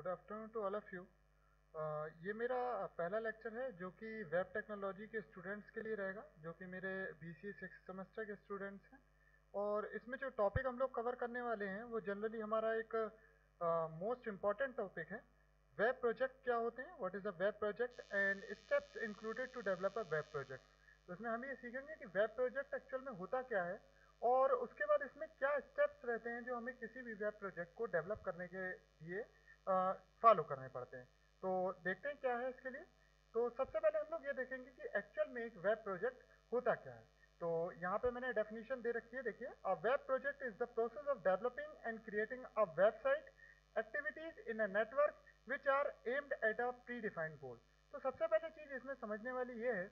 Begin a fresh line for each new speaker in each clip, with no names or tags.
Good afternoon to all of you ये मेरा पहला लेक्चर है जो कि वेब टेक्नोलॉजी के स्टूडेंट्स के लिए रहेगा, जो कि मेरे बी सी सिक्स सेमेस्टर के स्टूडेंट्स हैं। और इसमें जो टॉपिक हम लोग कवर करने वाले हैं, वो जनरली हमारा एक मोस्ट इंपॉर्टेंट टॉपिक है। वेब प्रोजेक्ट क्या होते हैं? What is a web project and steps included to develop a web project तो इसमें हम ये सीखेंगे कि वेब प्रोजेक्ट एक्चुअल में होता क्या है, और उसके बाद इसमें क्या स्टेप्स रहते हैं जो हमें किसी भी वेब प्रोजेक्ट को डेवलप करने के लिए फॉलो करने पड़ते हैं। तो देखते हैं क्या है इसके लिए। तो सबसे पहले हम लोग ये देखेंगे कि एक्चुअल में एक वेब प्रोजेक्ट होता क्या है। तो यहाँ पे मैंने डेफिनेशन दे रखी है, देखिए। A web project is the process of developing and creating a website activities in a network which are aimed at a pre defined goal तो सबसे पहले चीज़ इसमें समझने वाली ये है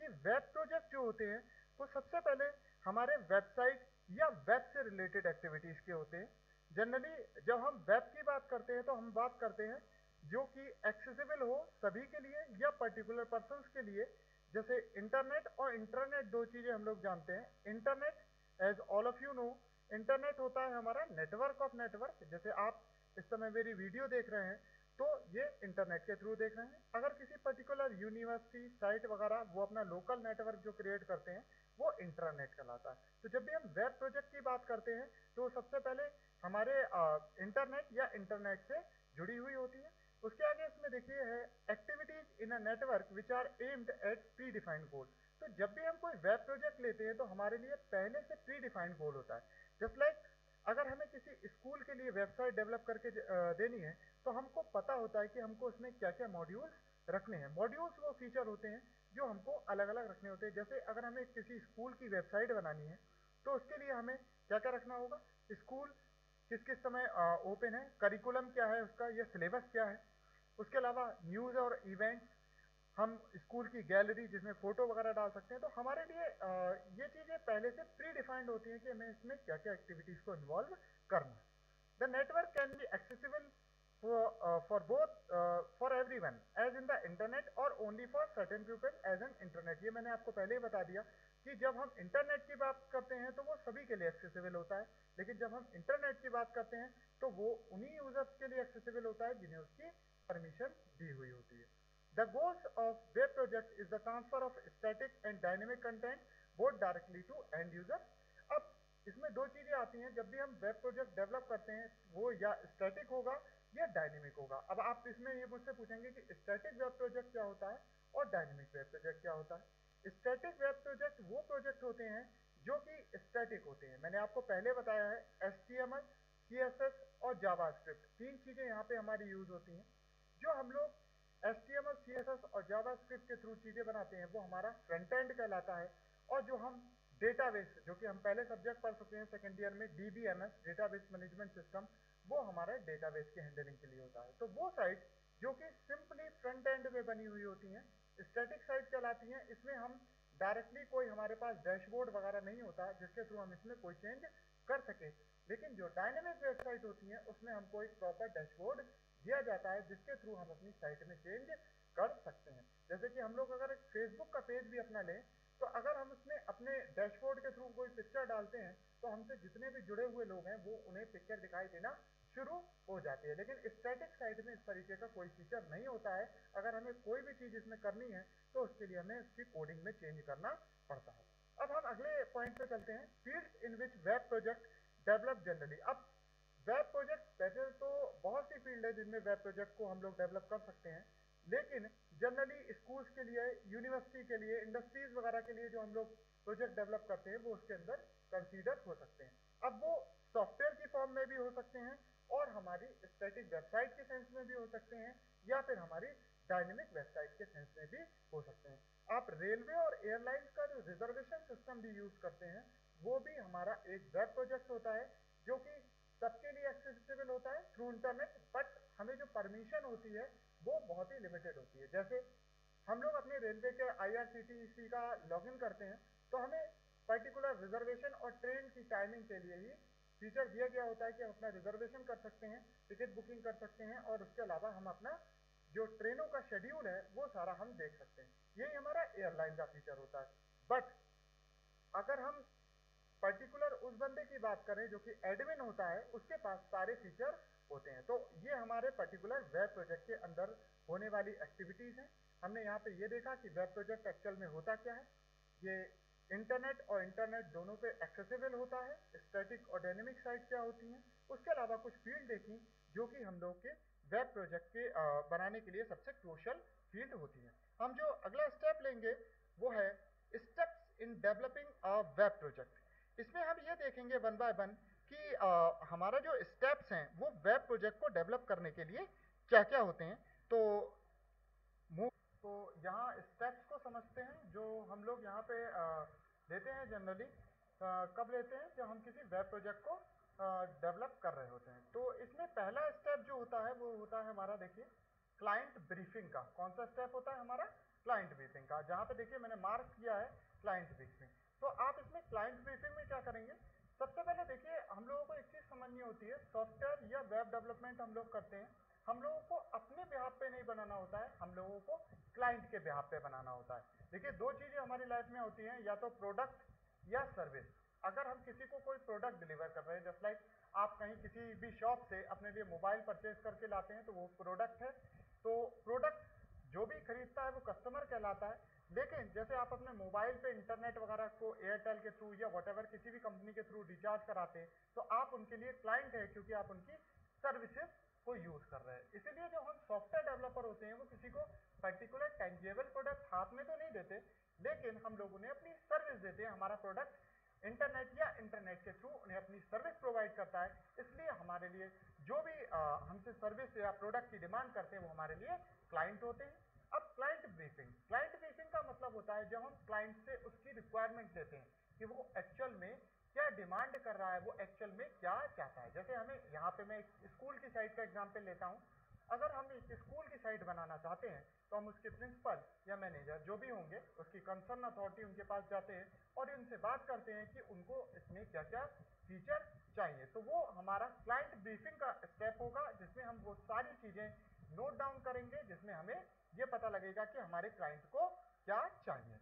कि वेब प्रोजेक्ट जो होते हैं, वो सबसे पहले हमारे वेबसाइट या वेब से रिलेटेड एक्टिविटीज़ के होते हैं। जनरली जब हम वेब की बात करते हैं तो हम बात करते हैं जो कि एक्सेसिबल हो सभी के लिए या पर्टिकुलर पर्सन के लिए। जैसे इंटरनेट और इंटरनेट दो चीज़ें हम लोग जानते हैं। Internet as all of you know internet होता है हमारा नेटवर्क ऑफ़ नेटवर्क जैसे आप इस समय मेरी वीडियो देख रहे हैं तो ये इंटरनेट के थ्रू देख रहे हैं। अगर किसी पर्टिकुलर यूनिवर्सिटी साइट वगैरह, वो अपना लोकल नेटवर्क जो क्रिएट करते हैं वो इंटरनेट कहलाता है। तो जब भी हम वेब प्रोजेक्ट की बात करते हैं तो सबसे पहले हमारे इंटरनेट या इंटरनेट से जुड़ी हुई होती है। उसके आगे इसमें देखिए है activities in a network which are aimed at pre defined goal तो जब भी हम कोई वेब प्रोजेक्ट लेते हैं तो हमारे लिए पहले से प्री डिफाइंड गोल होता है। जस्ट लाइक like, अगर हमें किसी स्कूल के लिए वेबसाइट डेवलप करके देनी है तो हमको पता होता है कि हमको उसमें क्या क्या मॉड्यूल्स रखने हैं। मॉड्यूल्स वो फीचर होते हैं जो हमको अलग अलग रखने होते हैं। जैसे अगर हमें किसी स्कूल की वेबसाइट बनानी है तो उसके लिए हमें क्या क्या रखना होगा? स्कूल किस किस समय ओपन है करिकुलम क्या है उसका या सिलेबस क्या है? उसके अलावा न्यूज़ और इवेंट्स हम स्कूल की गैलरी जिसमें फ़ोटो वगैरह डाल सकते हैं। तो हमारे लिए आ, ये चीज़ें पहले से प्री डिफाइंड होती हैं कि हमें इसमें क्या क्या एक्टिविटीज़ को इन्वॉल्व करना है। The network can be accessible for uh, for both uh, for everyone as in the internet or only for certain people as an internet. ये मैंने आपको पहले ही बता दिया कि जब हम इंटरनेट की बात करते हैं तो वो सभी के लिए एक्सेसिबल होता है। लेकिन जब हम इंटरनेट की बात करते हैं तो वो उन्हीं यूज़र्स के लिए एक्सेसिबल होता है जिन्हें उसकी परमिशन दी हुई होती है। The goals of web project is the transfer of static and dynamic content both directly to end user अब इसमें दो चीज़ें आती हैं। जब भी हम वेब प्रोजेक्ट डेवलप करते हैं वो या स्टैटिक होगा या डायनेमिक होगा। अब आप इसमें ये मुझसे पूछेंगे कि स्टैटिक वेब प्रोजेक्ट क्या होता है और डायनेमिक वेब प्रोजेक्ट क्या होता है? स्टैटिक वेब प्रोजेक्ट वो प्रोजेक्ट होते हैं जो कि स्टैटिक होते हैं। मैंने आपको पहले बताया है एस एस और जावा स्क्रिप्ट तीन चीज़ें यहाँ पे हमारी यूज़ होती हैं। जो हम लोग एस एस और जावा स्क्रिप्ट के थ्रू चीज़ें बनाते हैं, वो हमारा फ्रंट एंड कहलाता है और जो हम डेटाबेस जो कि हम पहले सब्जेक्ट पढ़ चुके हैं सेकेंड ईयर में डीबीएमएस डेटाबेस मैनेजमेंट सिस्टम वो हमारे डेटाबेस के हैंडलिंग के लिए होता है। तो वो साइट जो कि सिंपली फ्रंट एंड में बनी हुई होती हैं स्टैटिक साइट कहलाती हैं, इसमें हम डायरेक्टली कोई हमारे पास डैशबोर्ड वगैरह नहीं होता, जिसके थ्रू हम इसमें कोई चेंज कर सके। लेकिन जो डायनेमिक वेबसाइट होती है, उसमें हमको एक प्रॉपर डैशबोर्ड दिया जाता है, जिसके थ्रू हम अपनी साइट में चेंज कर सकते हैं। जैसे कि हम लोग अगर फेसबुक का पेज भी अपना लें तो अगर हम उसमें अपने डैशबोर्ड के थ्रू कोई पिक्चर डालते हैं तो हमसे जितने भी जुड़े हुए लोग हैं, वो उन्हें पिक्चर दिखाई देना शुरू हो जाती है। लेकिन स्टैटिक साइट में इस तरीके का कोई फीचर नहीं होता है। अगर हमें कोई भी चीज़ इसमें करनी है तो उसके लिए हमें उसकी कोडिंग में चेंज करना पड़ता है। अब हम अगले पॉइंट पे चलते हैं। Field in which web project develop generally अब वेब प्रोजेक्ट वैसे तो बहुत सी फ़ील्ड है जिनमें वेब प्रोजेक्ट को हम लोग डेवलप कर सकते हैं। लेकिन जनरली स्कूल्स के लिए यूनिवर्सिटी के लिए इंडस्ट्रीज़ वगैरह के लिए जो हम लोग प्रोजेक्ट डेवलप करते हैं, वो उसके अंदर कंसीडर हो सकते हैं। अब वो सॉफ्टवेयर की फॉर्म में भी हो सकते हैं और हमारी स्टैटिक वेबसाइट के सेंस में भी हो सकते हैं या फिर हमारी डायनेमिक वेबसाइट के सेंस में भी हो सकते हैं। आप रेलवे और एयरलाइंस का जो रिजर्वेशन सिस्टम भी यूज़ करते हैं, वो भी हमारा एक वेब प्रोजेक्ट होता है जो कि सबके लिए एक्सेसिबल होता है थ्रू इंटरनेट बट हमें जो परमिशन होती है वो बहुत ही लिमिटेड होती है। जैसे हम लोग अपने रेलवे के आईआरसीटीसी का लॉगिन करते हैं तो हमें पर्टिकुलर रिजर्वेशन और ट्रेन की टाइमिंग के लिए ही फीचर दिया गया होता है कि हम अपना रिजर्वेशन कर सकते हैं टिकट बुकिंग कर सकते हैं, और उसके अलावा हम अपना जो ट्रेनों का शेड्यूल है, वो सारा हम देख सकते हैं। यही हमारा एयरलाइन का फीचर होता है। बट अगर हम पर्टिकुलर उस बंदे की बात करें जो कि एडमिन होता है, उसके पास सारे फीचर होते हैं। तो ये हमारे पर्टिकुलर वेब प्रोजेक्ट के अंदर होने वाली एक्टिविटीज़ हैं। हमने यहाँ पे ये देखा कि वेब प्रोजेक्ट एक्चुअल में होता क्या है। ये इंटरनेट और इंटरनेट दोनों पे एक्सेसिबल होता है। स्टैटिक और डायनेमिक साइट क्या होती हैं। उसके अलावा कुछ फ़ील्ड देखी जो कि हम लोग के वेब प्रोजेक्ट के बनाने के लिए सबसे क्रूशल फ़ील्ड होती है। हम जो अगला स्टेप लेंगे, वो है steps in developing a web project इसमें हम ये देखेंगे वन बाय वन कि आ, हमारा जो स्टेप्स हैं वो वेब प्रोजेक्ट को डेवलप करने के लिए क्या क्या होते हैं? तो तो यहाँ स्टेप्स को समझते हैं जो हम लोग यहाँ पे आ, लेते हैं जनरली कब लेते हैं? जब हम किसी वेब प्रोजेक्ट को डेवलप कर रहे होते हैं। तो इसमें पहला स्टेप जो होता है वो होता है हमारा देखिए क्लाइंट ब्रीफिंग का। कौन सा स्टेप होता है हमारा? क्लाइंट ब्रीफिंग का। जहाँ पे देखिए मैंने मार्क किया है क्लाइंट ब्रीफिंग तो आप इसमें क्लाइंट ब्रीफिंग में क्या करेंगे? सबसे पहले देखिए, हम लोगों को एक चीज़ समझनी होती है सॉफ्टवेयर या वेब डेवलपमेंट हम लोग करते हैं। हम लोगों को अपने बिहार पे नहीं बनाना होता है, हम लोगों को क्लाइंट के बिहार पे बनाना होता है। देखिए, दो चीज़ें हमारी लाइफ में होती हैं, या तो प्रोडक्ट या सर्विस अगर हम किसी को कोई प्रोडक्ट डिलीवर कर रहे हैं जस्ट लाइक आप कहीं किसी भी शॉप से अपने लिए मोबाइल परचेज करके लाते हैं तो वो प्रोडक्ट है। तो प्रोडक्ट जो भी खरीदता है, वो कस्टमर कहलाता है। लेकिन जैसे आप अपने मोबाइल पे इंटरनेट वगैरह को एयरटेल के थ्रू या वट किसी भी कंपनी के थ्रू रिचार्ज कराते तो आप उनके लिए क्लाइंट है क्योंकि आप उनकी सर्विसेज़ को यूज़ कर रहे हैं। इसीलिए जो हम सॉफ्टवेयर डेवलपर होते हैं, वो किसी को पर्टिकुलर टेंजिबल प्रोडक्ट हाथ में तो नहीं देते, लेकिन हम लोग उन्हें अपनी सर्विस देते हैं, हमारा प्रोडक्ट इंटरनेट या इंटरनेट के थ्रू उन्हें अपनी सर्विस प्रोवाइड करता है। इसलिए हमारे लिए जो भी हमसे सर्विस या प्रोडक्ट की डिमांड करते हैं, वो हमारे लिए क्लाइंट होते हैं। अब क्लाइंट ब्रीफिंग क्लाइंट मतलब होता है, जब हम क्लाइंट से उसकी रिक्वायरमेंट लेते हैं कि वो एक्चुअल में क्या डिमांड कर रहा है, वो एक्चुअल में क्या चाहता है। जैसे हमें यहाँ पे मैं स्कूल की साइट का एग्ज़ाम्पल लेता हूँ। अगर हम एक स्कूल की साइट बनाना चाहते हैं तो हम उसके प्रिंसिपल या मैनेजर जो भी होंगे, उसकी कंसर्न अथॉरिटी उनके पास जाते हैं और उनसे बात करते हैं कि उनको इसमें क्या क्या फीचर चाहिए। तो वो हमारा क्लाइंट ब्रीफिंग का स्टेप होगा, जिसमें हम वो सारी चीज़ें नोट डाउन करेंगे, जिसमें हमें ये पता लगेगा कि हमारे क्लाइंट को क्या चाहिए।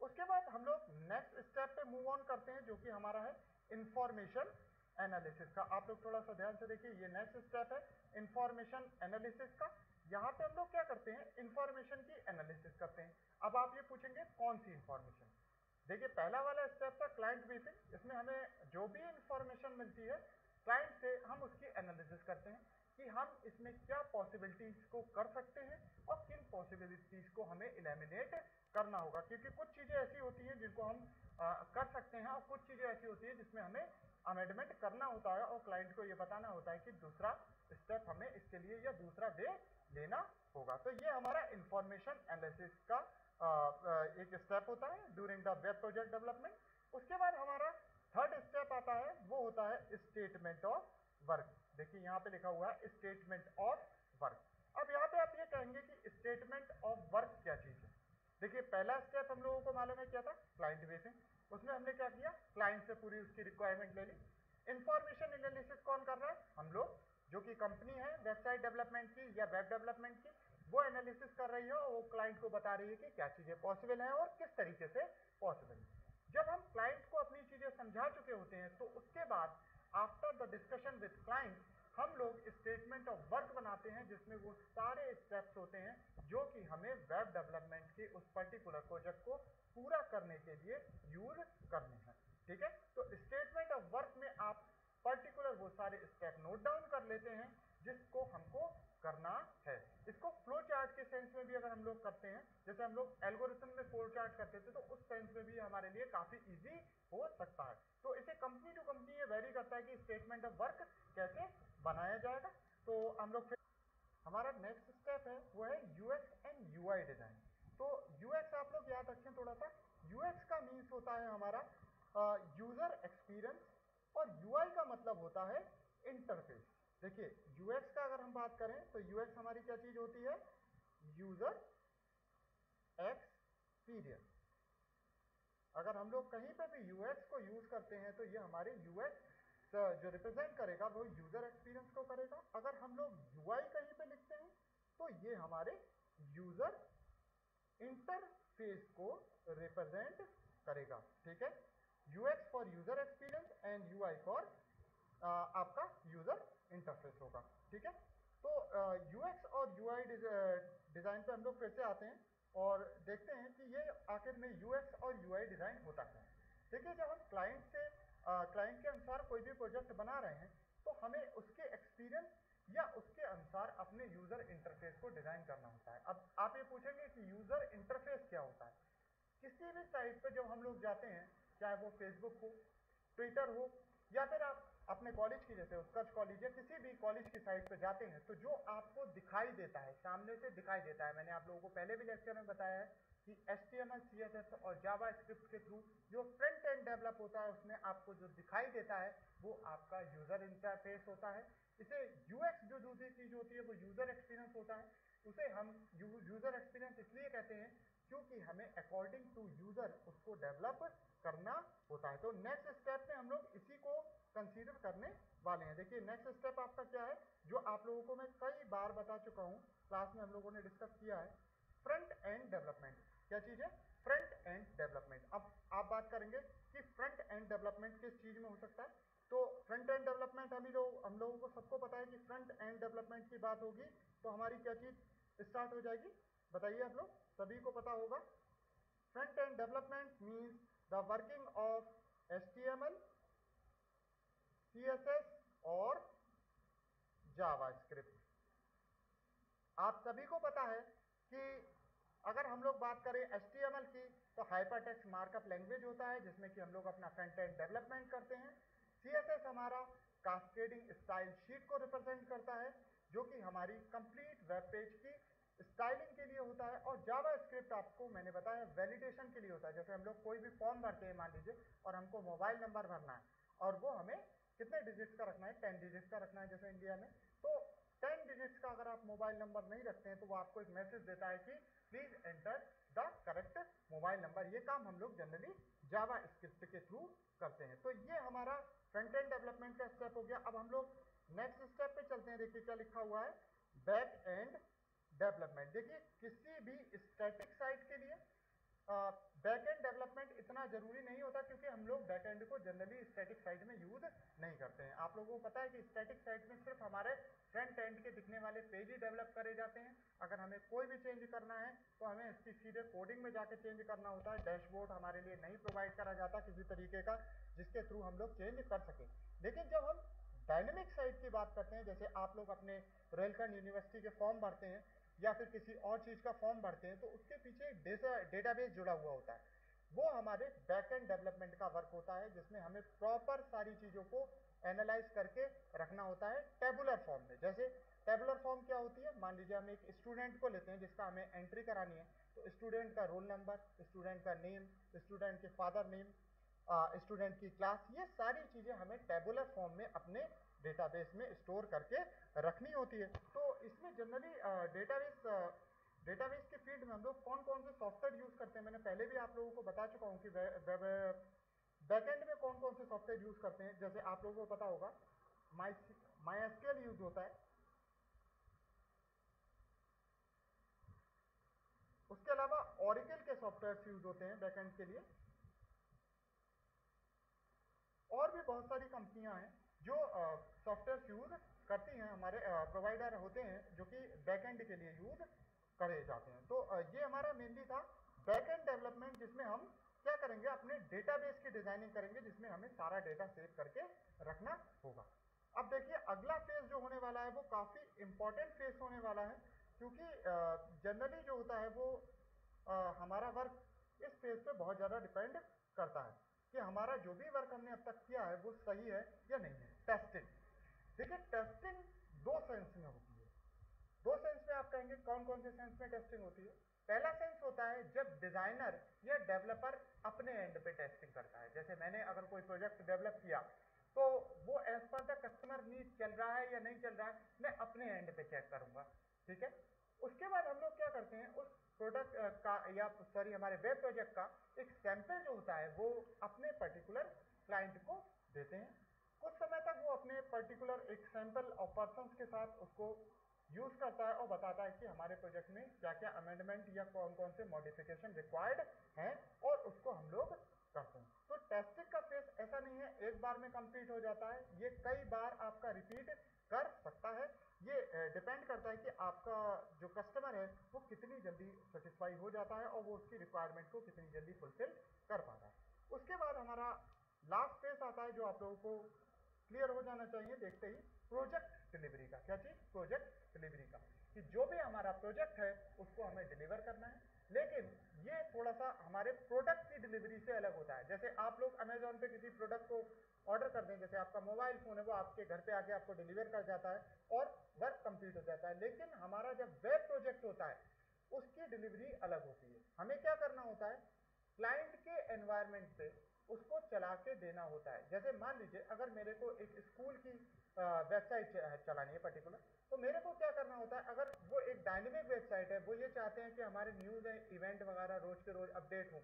उसके बाद हम लोग नेक्स्ट स्टेप पे मूव ऑन करते हैं, जो कि हमारा है इंफॉर्मेशन एनालिसिस का। आप लोग थोड़ा सा ध्यान से देखिए, ये नेक्स्ट स्टेप है इंफॉर्मेशन एनालिसिस का। यहाँ पे हम लोग क्या करते हैं? इंफॉर्मेशन की एनालिसिस करते हैं। अब आप ये पूछेंगे, कौन सी इंफॉर्मेशन देखिए, पहला वाला स्टेप था क्लाइंट ब्रीफिंग इसमें हमें जो भी इंफॉर्मेशन मिलती है क्लाइंट से हम उसकी एनालिसिस करते हैं। कि हम इसमें क्या पॉसिबिलिटीज को कर सकते हैं और किन पॉसिबिलिटीज को हमें इलेमिनेट करना होगा। क्योंकि कुछ चीज़ें ऐसी होती हैं जिनको हम आ, कर सकते हैं और कुछ चीज़ें ऐसी होती हैं जिसमें हमें अमेंडमेंट करना होता है और क्लाइंट को ये बताना होता है कि दूसरा स्टेप हमें इसके लिए या दूसरा वे लेना होगा। तो ये हमारा इंफॉर्मेशन एनालिसिस का आ, एक स्टेप होता है during the web project development उसके बाद हमारा थर्ड स्टेप आता है वो होता है स्टेटमेंट ऑफ़ वर्क देखिए यहाँ पे लिखा हुआ है स्टेटमेंट ऑफ़ वर्क अब यहाँ पे आप ये कहेंगे कि स्टेटमेंट ऑफ़ वर्क क्या चीज़ है? देखिए, पहला स्टेप हम लोगों को मालूम है क्या था? क्लाइंट बेसिंग उसमें हमने क्या किया? क्लाइंट से पूरी उसकी रिक्वायरमेंट ले ली. इंफॉर्मेशन एनालिसिस कौन कर रहा है? हम लोग, जो कि कंपनी है वेबसाइट डेवलपमेंट की या वेब डेवलपमेंट की, वो एनालिसिस कर रही है और वो क्लाइंट को बता रही है कि क्या चीज़ें पॉसिबल हैं और किस तरीके से पॉसिबल है। जब हम क्लाइंट को अपनी चीज़ें समझा चुके होते हैं तो उसके बाद after the discussion with client हम लोग स्टेटमेंट ऑफ़ वर्क बनाते हैं, जिसमें वो सारे स्टेप्स होते हैं, जो कि हमें वेब डेवलपमेंट के उस पर्टिकुलर प्रोजेक्ट को पूरा करने के लिए यूज़ करने हैं। ठीक है? तो स्टेटमेंट ऑफ़ वर्क में आप पर्टिकुलर वो सारे स्टेप नोट डाउन कर लेते हैं, जिसको हमको करना है। इसको फ्लो चार्ट के सेंस में भी अगर हम लोग करते हैं। जैसे हम लोग एल्गोरिथम में फ्लो चार्ट करते थे तो उस सेंस में भी हमारे लिए काफ़ी इजी हो सकता है। तो इसे कंपनी टू कंपनी ये वेरी करता है कि स्टेटमेंट ऑफ़ वर्क कैसे बनाया जाएगा। तो हम लोग हमारा नेक्स्ट स्टेप है, वो है यूएक्स एंड यूआई डिज़ाइन तो यूएक्स आप लोग याद रखें थोड़ा सा। यूएक्स का मीन्स होता है हमारा यूज़र एक्सपीरियंस और यूआई का मतलब होता है इंटरफेस देखिए यूएक्स का अगर हम बात करें तो यूएक्स हमारी क्या चीज़ होती है? यूज़र एक्सपीरियंस अगर हम लोग कहीं पे भी यूएक्स को यूज़ करते हैं तो ये हमारे यूएक्स जो रिप्रेजेंट करेगा, वो यूज़र एक्सपीरियंस को करेगा। अगर हम लोग यूआई कहीं पे लिखते हैं तो ये हमारे यूज़र इंटरफेस को रिप्रेजेंट करेगा। ठीक है? UX for user experience and UI for आपका यूज़र इंटरफेस होगा। ठीक है? तो यूएक्स और यूआई डिज़ाइन पे हम लोग फिर से आते हैं। और देखते हैं कि ये आखिर में यूएक्स और यूआई डिज़ाइन होता है। देखिए, जब हम क्लाइंट से क्लाइंट के अनुसार कोई भी प्रोजेक्ट बना रहे हैं तो हमें उसके एक्सपीरियंस या उसके अनुसार अपने यूज़र इंटरफेस को डिज़ाइन करना होता है। अब आप ये पूछेंगे कि यूज़र इंटरफेस क्या होता है? किसी भी साइट पर जब हम लोग जाते हैं, चाहे वो फेसबुक हो ट्विटर हो, या फिर आप अपने कॉलेज की, जैसे उत्कर्ष कॉलेज या किसी भी कॉलेज की साइट पर जाते हैं तो जो आपको दिखाई देता है, सामने से दिखाई देता है, मैंने आप लोगों को पहले भी लेक्चर में बताया है कि H T M L C S S और जावा स्क्रिप्ट के थ्रू जो फ्रंट एंड डेवलप होता है, उसमें आपको जो दिखाई देता है, वो आपका यूज़र इंटरफेस होता है। इसे यूएक्स जो दूसरी चीज़ होती है, वो यूज़र एक्सपीरियंस होता है। उसे हम यूज़र एक्सपीरियंस इसलिए कहते हैं क्योंकि हमें अकॉर्डिंग टू यूज़र उसको डेवलप करना होता है। तो नेक्स्ट स्टेप में हम लोग इसी को कंसीडर करने वाले हैं। देखिए नेक्स्ट स्टेप आपका क्या है? जो आप लोगों को मैं कई बार बता चुका हूँ क्लास में हम लोगों ने डिस्कस किया है फ्रंट एंड डेवलपमेंट क्या चीज़ है? फ्रंट एंड डेवलपमेंट अब आप बात करेंगे कि फ्रंट एंड डेवलपमेंट किस चीज़ में हो सकता है? तो फ्रंट एंड डेवलपमेंट हम लोग, हम लोगों को सबको पता है कि फ्रंट एंड डेवलपमेंट की बात होगी तो हमारी क्या चीज़ स्टार्ट हो जाएगी? बताइए आप लोग, सभी को पता होगा। Front end development means the working of H T M L C S S और जावा स्क्रिप्ट आप सभी को पता है कि अगर हम लोग बात करें एच टी एम एल की तो हाइपरटेक्स्ट मार्कअप लैंग्वेज होता है, जिसमें कि हम लोग अपना एंड डेवलपमेंट करते हैं। सी एस एस हमारा कास्केडिंग स्टाइल शीट को रिप्रेजेंट करता है, जो कि हमारी कंप्लीट वेब पेज की स्टाइलिंग के लिए होता है, और जावा स्क्रिप्ट आपको मैंने बताया वैलिडेशन के लिए होता है। जैसे हम लोग कोई भी फॉर्म भरते हैं, मान लीजिए, और हमको मोबाइल नंबर भरना है, और वो हमें कितने डिजिट्स का रखना है? टेन डिजिट्स का रखना है जैसे इंडिया में। तो टेन डिजिट्स का अगर आप मोबाइल नंबर नहीं रखते हैं तो वो आपको एक मैसेज देता है कि please enter the correct mobile number ये काम हम लोग जनरली जावा स्क्रिप्ट के थ्रू करते हैं। तो ये हमारा फ्रंट एंड डेवलपमेंट का स्टेप हो गया। अब हम लोग नेक्स्ट स्टेप पे चलते हैं। देखिए क्या लिखा हुआ है। बैक एंड डेवलपमेंट देखिए, किसी भी स्टैटिक साइट के लिए बैक एंड डेवलपमेंट इतना ज़रूरी नहीं होता क्योंकि हम लोग बैक एंड को जनरली स्टैटिक साइट में यूज़ नहीं करते हैं। आप लोगों को पता है कि स्टैटिक साइट में सिर्फ़ हमारे फ्रंट एंड के दिखने वाले पेज ही डेवलप करे जाते हैं। अगर हमें कोई भी चेंज करना है तो हमें इसकी सीधे कोडिंग में जाके चेंज करना होता है। डैशबोर्ड हमारे लिए नहीं प्रोवाइड करा जाता किसी तरीके का, जिसके थ्रू हम लोग चेंज कर सकें। लेकिन जब हम डायनेमिक साइट की बात करते हैं, जैसे आप लोग अपने रोयलखंड यूनिवर्सिटी के फॉर्म भरते हैं या फिर किसी और चीज़ का फॉर्म भरते हैं तो उसके पीछे डेटाबेस जुड़ा हुआ होता है। वो हमारे बैक एंड डेवलपमेंट का वर्क होता है, जिसमें हमें प्रॉपर सारी चीज़ों को एनालाइज करके रखना होता है टेबुलर फॉर्म में। जैसे टेबुलर फॉर्म क्या होती है? मान लीजिए हम एक स्टूडेंट को लेते हैं, जिसका हमें एंट्री करानी है तो स्टूडेंट का रोल नंबर स्टूडेंट का नेम स्टूडेंट के फादर नेम स्टूडेंट की क्लास ये सारी चीज़ें हमें टेबुलर फॉर्म में अपने डेटाबेस में स्टोर करके रखनी होती है। तो इसमें जनरली डेटाबेस डेटाबेस के फ़ील्ड में हम लोग कौन कौन से सॉफ्टवेयर यूज़ करते हैं? मैंने पहले भी आप लोगों को बता चुका हूँ कि वेब बैकएंड में कौन कौन से सॉफ्टवेयर यूज़ करते हैं। जैसे आप लोगों को पता होगा माई माई यूज़ होता है। उसके अलावा ऑरिकल के सॉफ्टवेयर यूज़ होते हैं बैकेंड के लिए। और भी बहुत सारी कंपनियाँ हैं। जो सॉफ्टवेयर यूज़ करती हैं, हमारे प्रोवाइडर होते हैं, जो कि बैकएंड के लिए यूज़ करे जाते हैं। तो ये हमारा मेनली था बैकएंड डेवलपमेंट जिसमें हम क्या करेंगे, अपने डेटाबेस की डिज़ाइनिंग करेंगे, जिसमें हमें सारा डेटा सेव करके रखना होगा। अब देखिए, अगला फ़ेज़ जो होने वाला है, वो काफ़ी इंपॉर्टेंट फ़ेज़ होने वाला है, क्योंकि जनरली जो होता है, वो हमारा वर्क इस फ़ेज़ पे बहुत ज़्यादा डिपेंड करता है। कि हमारा जो भी वर्क हमने अब तक किया है, वो सही है या नहीं है? टेस्टिंग देखिए टेस्टिंग दो सेंस में होती है। दो सेंस में आप कहेंगे कौन कौन से सेंस में टेस्टिंग होती है? पहला सेंस होता है जब डिज़ाइनर या डेवलपर अपने एंड पे टेस्टिंग करता है। जैसे मैंने अगर कोई प्रोजेक्ट डेवलप किया तो वो as per the customer need चल रहा है या नहीं चल रहा है, मैं अपने एंड पे चेक करूँगा। ठीक है? उसके बाद हम लोग क्या करते हैं? उस प्रोडक्ट का, या सॉरी हमारे वेब प्रोजेक्ट का एक सैंपल जो होता है, वो अपने पर्टिकुलर क्लाइंट को देते हैं। कुछ समय तक वो अपने पर्टिकुलर एक सैंपल ऑफ़ पर्सन के साथ उसको यूज़ करता है और बताता है कि हमारे प्रोजेक्ट में क्या क्या अमेंडमेंट या कौन कौन से मॉडिफिकेशन रिक्वायर्ड हैं और उसको हम लोग करते हैं। तो टेस्टिंग का फेस ऐसा नहीं है, एक बार में कंप्लीट हो जाता है, ये कई बार आपका रिपीट कर सकता है। ये डिपेंड करता है कि आपका जो कस्टमर है, वो कितनी जल्दी सेटिस्फाई हो जाता है और वो उसकी रिक्वायरमेंट को कितनी जल्दी फुलफिल कर पाता है। उसके बाद हमारा लास्ट फेस आता है जो आप लोगों को क्लियर हो जाना चाहिए, देखते ही प्रोजेक्ट डिलीवरी का। क्या चीज़? प्रोजेक्ट डिलीवरी का। कि जो भी हमारा प्रोजेक्ट है, उसको हमें डिलीवर करना है। लेकिन ये थोड़ा सा हमारे प्रोडक्ट की डिलीवरी से अलग होता है। जैसे आप लोग अमेजोन पे किसी प्रोडक्ट को ऑर्डर कर दें, जैसे आपका मोबाइल फ़ोन है, वो आपके घर पे आके आपको डिलीवर कर जाता है और वर्क कंप्लीट हो जाता है। लेकिन हमारा जब वेब प्रोजेक्ट होता है, उसकी डिलीवरी अलग होती है। हमें क्या करना होता है? क्लाइंट के एनवायरमेंट पे उसको चला के देना होता है। जैसे मान लीजिए, अगर मेरे को एक स्कूल की वेबसाइट चलानी है पर्टिकुलर तो मेरे को क्या करना होता है, अगर वो एक डायनेमिक वेबसाइट है, वो ये चाहते हैं कि हमारे न्यूज़ इवेंट वगैरह रोज के रोज अपडेट हों।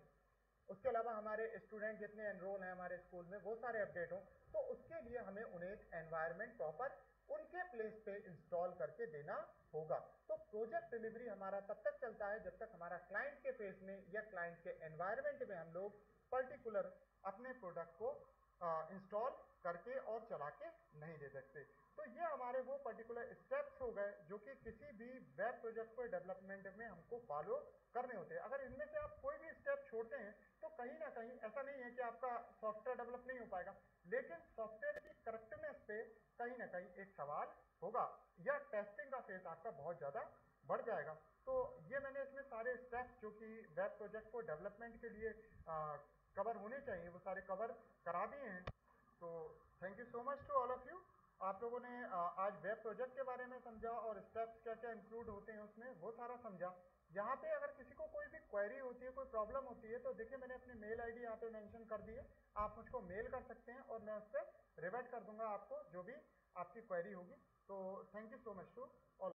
उसके अलावा हमारे स्टूडेंट जितने एनरोल हैं हमारे स्कूल में, वो सारे अपडेट हों। तो उसके लिए हमें उन्हें एक एनवायरमेंट प्रॉपर उनके प्लेस पे इंस्टॉल करके देना होगा। तो प्रोजेक्ट डिलीवरी हमारा तब तक चलता है जब तक हमारा क्लाइंट के फेस में या क्लाइंट के एनवायरमेंट में हम लोग पर्टिकुलर अपने प्रोडक्ट को इंस्टॉल करके और चला के नहीं दे सकते। तो ये हमारे वो पर्टिकुलर स्टेप्स हो गए जो कि किसी भी वेब प्रोजेक्ट को डेवलपमेंट में हमको फॉलो करने होते हैं। अगर इनमें से आप कोई भी स्टेप छोड़ते हैं तो कहीं ना कहीं ऐसा नहीं है कि आपका सॉफ्टवेयर डेवलप नहीं हो पाएगा, लेकिन सॉफ्टवेयर की करेक्टनेस पे कहीं ना कहीं एक सवाल होगा। या टेस्टिंग का फेस आपका बहुत ज़्यादा बढ़ जाएगा। तो ये मैंने इसमें सारे स्टेप्स जो कि वेब प्रोजेक्ट को डेवलपमेंट के लिए कवर होने चाहिए, वो सारे कवर करा दिए हैं। तो thank you so much to all of you आप लोगों ने आज वेब प्रोजेक्ट के बारे में समझा और स्टेप्स क्या क्या इंक्लूड होते हैं उसमें, वो सारा समझा। यहाँ पे अगर किसी को कोई भी क्वेरी होती है, कोई प्रॉब्लम होती है तो देखिए मैंने अपनी मेल आईडी यहाँ पे मेंशन कर दी है। आप मुझको मेल कर सकते हैं और मैं उस पर रिवर्ट कर दूँगा आपको, जो भी आपकी क्वेरी होगी। तो thank you so much to all